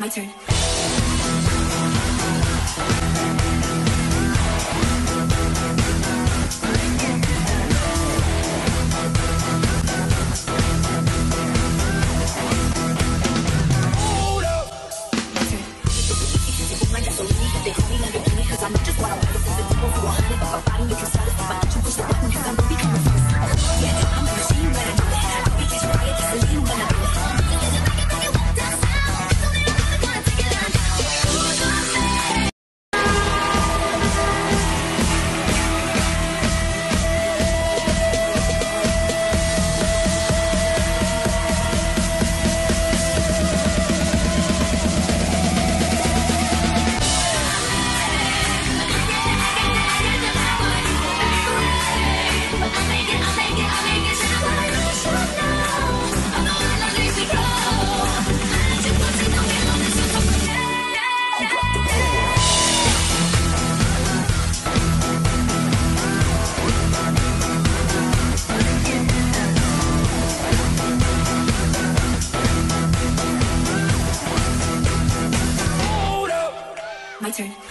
My turn. I'm just what I want. This is a people who are hunting. a body, you can start it. My attributes are. party.